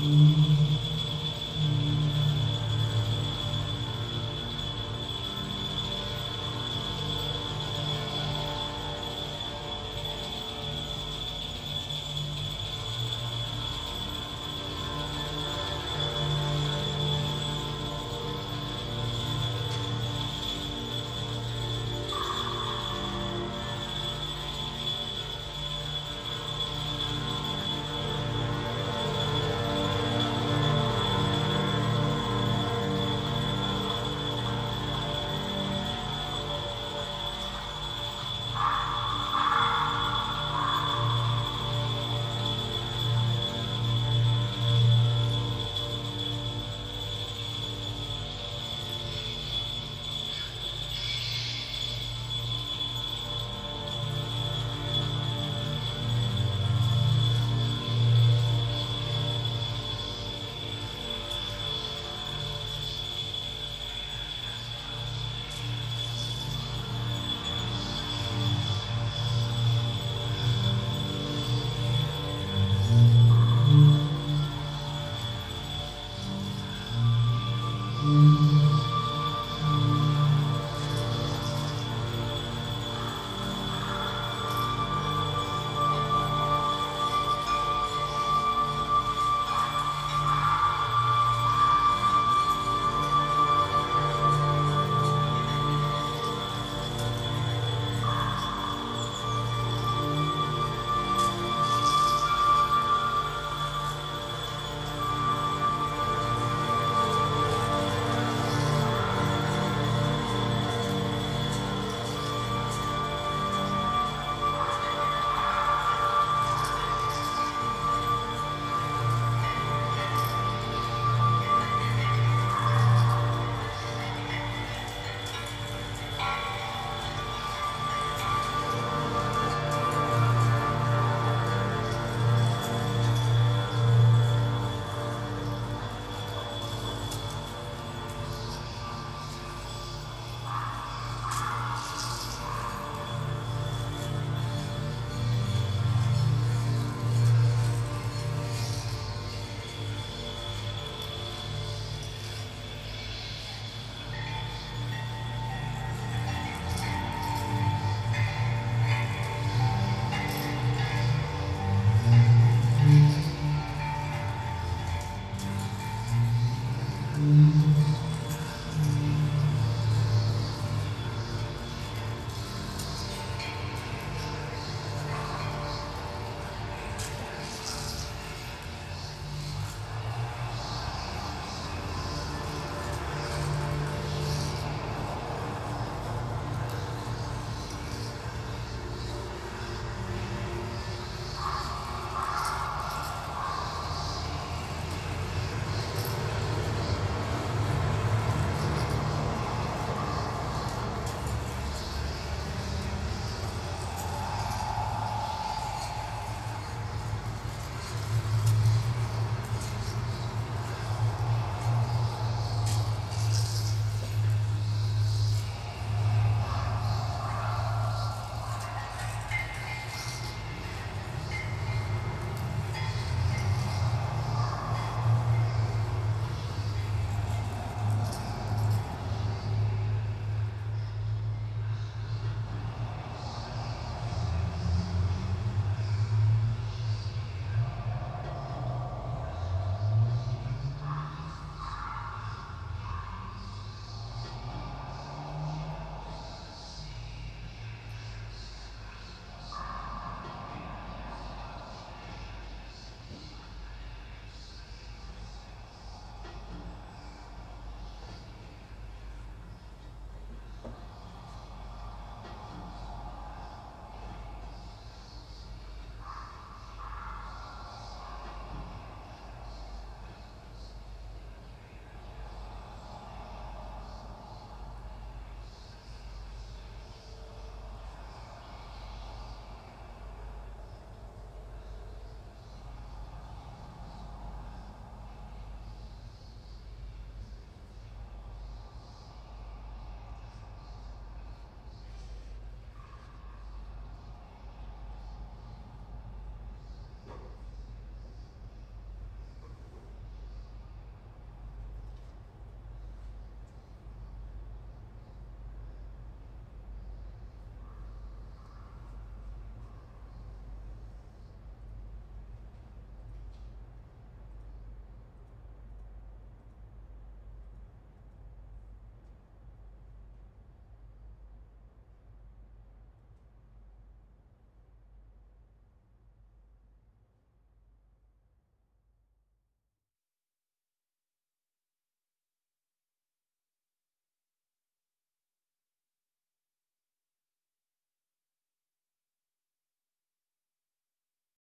Mm-hmm.